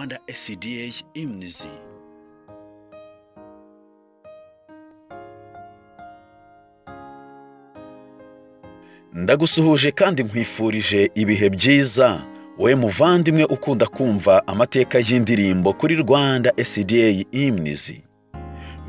Rwanda SCDA Imnizi ndagusuhuje kandi nkwifurije ibihe byiza. Wowe muvandimwe ukunda kumva amateka y'indirimbo kuri Rwanda SCDA Imnizi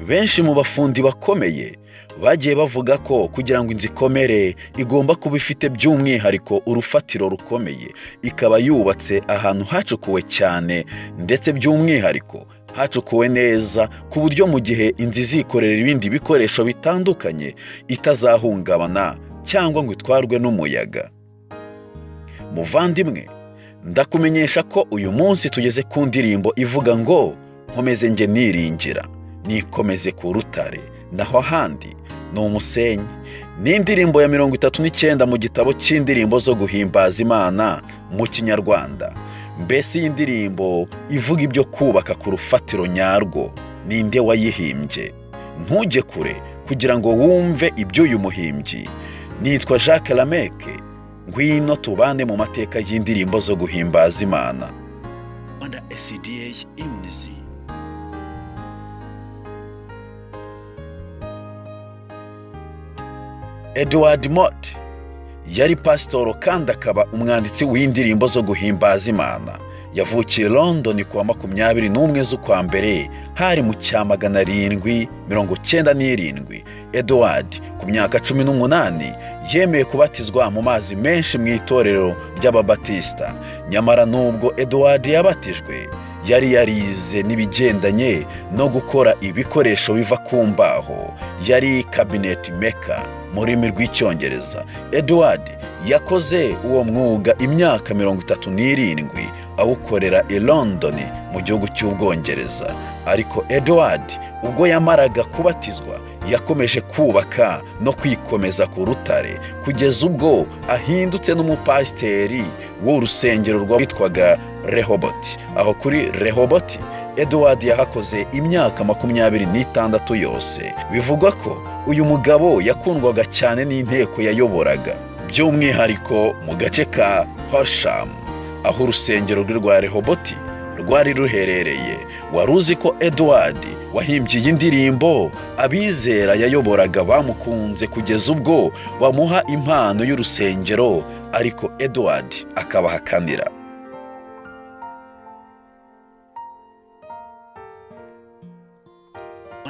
benshi mu bafundi bakomeye bagiye bavuga ko kugira ngo inzu ikomere igomba kuba ifite by'umwihariko urufatiro rukomeye. Ikaba yubatse ahantu hacukuwe cyane ndetse by'umwihariko hacukuwe neza ku buryo mu gihe inzu izikorera ibindi bikoresho bitandukanye itazahungabana cyangwa ngo itwarwe n'umuyaga. Muvandimwe ndakumenyesha ko uyu munsi tugeze ku ndirimbo ivuga ngo nkomeze nge niringira. Nikomeze ku rutare. Naho ahandi. Ni umusenyi. Ni indirimbo ya mirongo itatu n'icyenda mu gitabo cy'indirimbo zo guhimbaza imana mu kinyarwanda. Mbese iyi ndirimbo ivuga ibyo kubaka ku rufatiro nyarwo. Ninde wayihimbye? Ntujye kure kugira ngo wumve iby'uyu muhimbyi. Nitwa jacques lameke ngwino tubane mu mateka y'indirimbo zo guhimbaza imana. Rwanda SCDA imnizi edward mott. Yari pasitoro kandi akaba umwanditsi w'indirimbo zo guhimbaza imana. Yavukiye london ku wa makumyabiri n'umwe z'ukwa mbere hari mu cya magana arindwi mirongo cyenda n'irindwi. Edward ku myaka cumi n'umunani yemeye kubatizwa mu mazi menshi mu itorero ry'ababatisita nyamara nubwo edward yabatijwe yari yarize n'ibigendanye no gukora ibikoresho biva ku mbaho. Yari kabineti meka mu rurimi rw'icyongereza. Edward yakoze uwo mwuga imyaka mirongo itatu n'irindwi awukorera i london mu gihugu cy'ubwongereza. Ariko edward ubwo yamaraga kubatizwa yakomeje kubaka no kwikomeza ku rutare kugeza ubwo ahindutse n'umupasiteri w'urusengero rwitwaga rehoboti aho kuri rehoboti edward yahakoze imyaka makumyabiri n'itandatu yose. Bivugwa ko uyu mugabo yakundwaga cyane n'inteko yayoboraga. By'umwihariko mu gace ka horshamu aho urusengero rwe rwa rehoboti rwari ruherereye. Wari uzi ko edward wahimbye iyi ndirimbo abizera yayoboraga bamukunze kugeza ubwo bamuha impano y'urusengero ariko edward akabahakanira.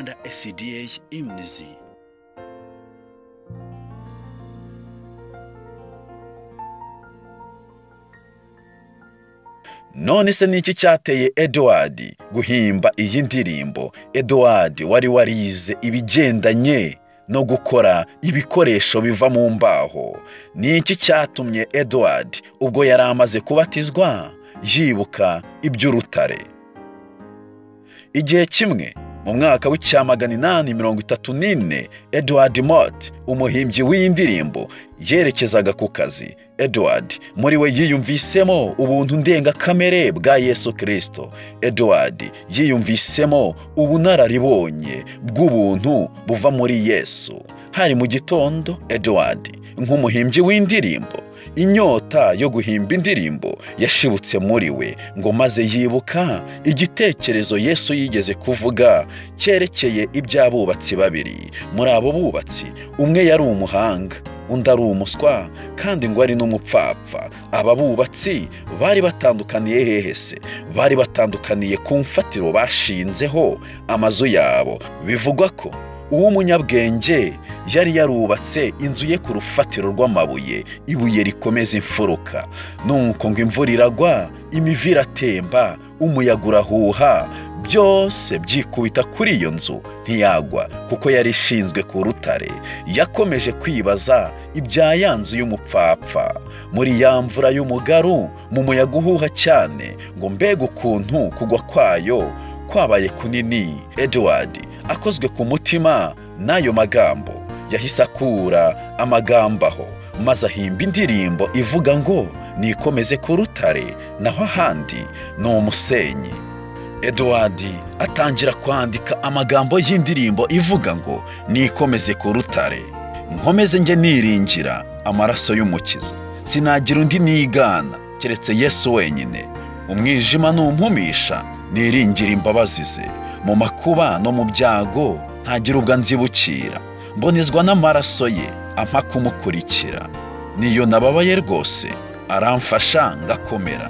Rwanda SCDA imnizi none se niki cyateye edward guhimba iyi ndirimbo? Edward wari warize ibigendanye no gukora ibikoresho biva mu mbaho. Ni iki cyatumye edward ubwo yari amaze kubatizwa? Yibuka iby'urutare. Igihe kimwe mu mwaka w'icyamagana inani mirongo itatu n'ine edward mott umuhimbyi w'iyi ndirimbo yerekezaga ku kazi. Edward muri we yiyumvisemo ubuntu ndengakamere bwa yesu kirisito edward yiyumvisemo ubunararibonye bw'ubuntu buva muri yesu. Hari mu gitondo edward nk'umuhimbyi w'indirimbo inyota yo guhimba indirimbo yashibutse muri we ngo maze yibuka igitekerezo yesu yigeze kuvuga cyerekeye iby'abubatsi babiri. Muri abo bubatsi umwe yari umuhanga undi ari umuswa kandi ngo ari n'umupfapfa. Aba bubatsi bari batandukaniye hehe se? Bari batandukaniye ku mfatiro bashinzeho amazu yabo. Bivugwa ko uw'umunyabwenge yari yarubatse inzu ye ku rufatiro rw'amabuye ibuye rikomeza imfuruka. Nuko ngo imvura iragwa imivu iratemba umuyaga urahuha byose byikubita kuri iyo nzu ntiyagwa kuko yari ishinzwe ku rutare. Yakomeje kwibaza ibya ya nzu y'umupfapfa. Muri ya mvura y'umugaru mu muyaga uhuha cyane ngo mbega ukuntu kugwa kwayo kwabaye kunini. Edward akozwe ku mutima n'ayo magambo. Yahise akura amagambo aho maze ahimba indirimbo ivuga ngo nikomeze ku rutare naho ahandi ni umusenyi. Edward atangira kwandika amagambo y'indirimbo ivuga ngo nikomeze ku rutare. Nkomeze njye niringira amaraso y'umukiza. Sinagira undi nigana. Keretse yesu wenyine. Umwijima numpumisha niringira imbabazi ze. Mu makuba no mu byago ntagira ubwo anzibukira mbonezwa n'amaraso ye ampa kumukurikira niyo nababaye rwose aramfasha ngakomera.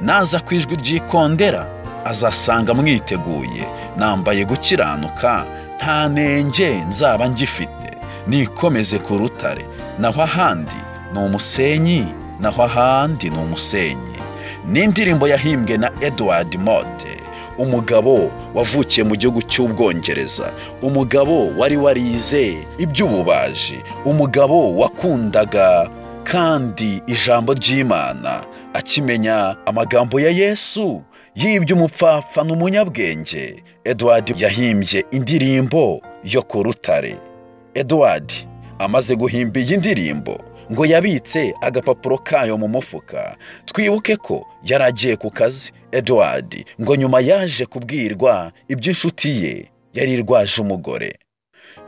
Naza ku ijwi ry'ikondera azasanga mwiteguye. Nambaye gukiranuka nta nenge nzaba ngifite. Nikomeze ku rutare naho ahandi ni umusenyi naho ahandi ni umusenyi. N'indirimbo yahimbwe na edward mode. Umugabo wavukiye mu gihugu cy'ubwongereza. Umugabo wari warize iby'ububaji. Umugabo wakundaga kandi ijambo ry'imana. Akimenya amagambo ya yesu yibye umupfapfa n'umunyabwenge. Edward yahimbye indirimbo yo ku rutare. Edward amaze guhimba iyi ndirimbo. Ngo yabitse agapapuro kayo mu mufuka. Twibuke ko yari agiye ku kazi edward ngo nyuma yaje kubwirwa iby'inshuti ye yari irwaje umugore.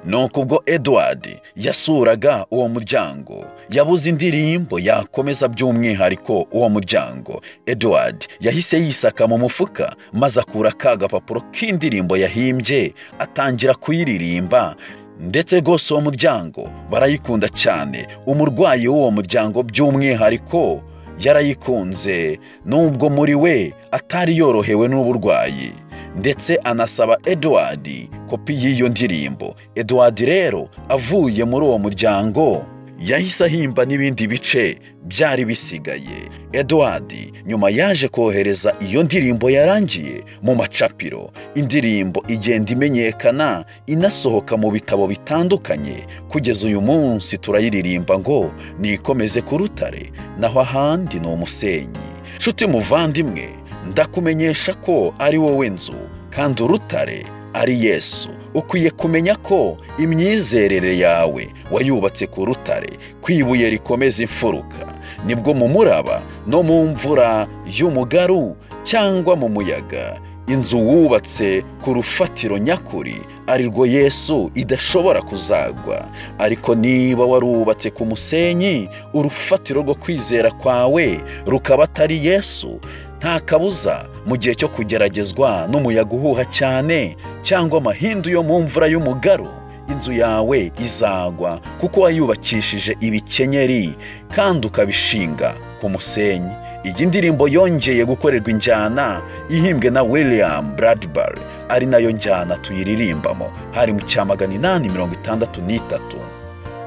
Nuko ubwo edward yasuraga uwo muryango yabuze indirimbo yakomeza by'umwihariko uwo muryango. Edward yahise yisaka mu mufuka maze akura ka gapapuro k'indirimbo yahimbye atangira kuyiririmba ndetse rwose uwo muryango barayikunda cyane. Umurwayi w'uwo muryango by'umwihariko yarayikunze nubwo muri we atari yorohewe n'uburwayi. Ndetse anasaba edward kopi y'iyo ndirimbo. Edward rero avuye muri uwo muryango. Yahise ahimba n'ibindi bice byari bisigaye. Edward nyuma yaje kohereza iyo ndirimbo yarangiye mu macapiro. Indirimbo igenda imenyekana inasohoka mu bitabo bitandukanye. Kugeza uyu munsi turayiririmba ngo nikomeze ku rutare naho ahandi ni umusenyi. Nshuti muvandimwe ndakumenyesha ko ari wowe nzu kandi urutare ari yesu. Ukwiye kumenya ko imyizerere yawe wayubatse ku rutare ku ibuye rikomeza imfuruka. Nibwo mu muraba no mu mvura y'umugaru cyangwa mu muyaga inzu wubatse ku rufatiro nyakuri arirwo yesu idashobora kuzagwa. Ariko niba warubatse ku musenyi urufatiro rwo kwizera kwawe rukaba atari yesu nta kabuza mu gihe cyo kugeragezwa n'umuyaga uhuha cyane cyangwa amahindu yo mu mvura y'umugaru inzu yawe izagwa kuko wayubakishije ibikenyeri kandi ukabishinga ku musenyi. Iyi ndirimbo yongeye gukorerwa injyana ihimbwe na william bradbury. Ari na yo njyana tuyiririmbamo. Hari mu cya magana inani mirongo itandatu n'itatu.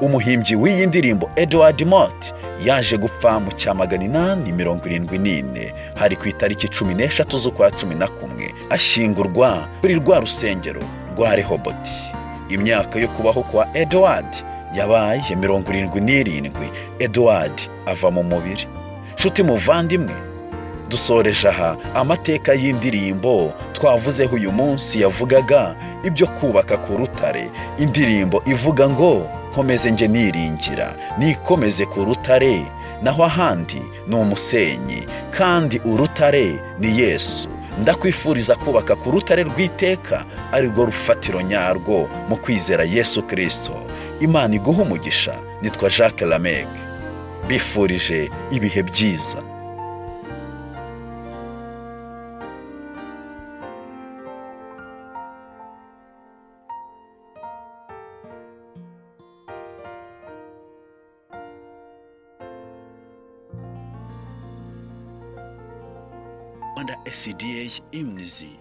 Umuhimbyi w'iyi ndirimbo edward mott yaje gupfa mu cya magana inani mirongo irindwi n'ine. Hari ku itariki cumi n'eshatu z'ukwa cumi na kumwe. Ashyingurwa kuri rwa rusengero rwa rehoboti imyaka yo kubaho kwa edward yabaye mirongo irindwi n'irindwi. Edward ava mu mubiri. Nshuti muvandimwe dusoreje aha amateka y'indirimbo twavuzeho uyu munsi yavugaga ibyo kubaka ku rutare. Indirimbo ivuga ngo nkomeze nge niringira nikomeze ku rutare. Naho ahandi ni umusenyi kandi urutare ni yesu. Ndakwifuriza kubaka ku rutare rw'iteka arirwo rufatiro nyarwo mu kwizera yesu kirisito imana iguha umugisha nitwa jacques lameg bifurije ibihe byiza. Under SCDA imnizi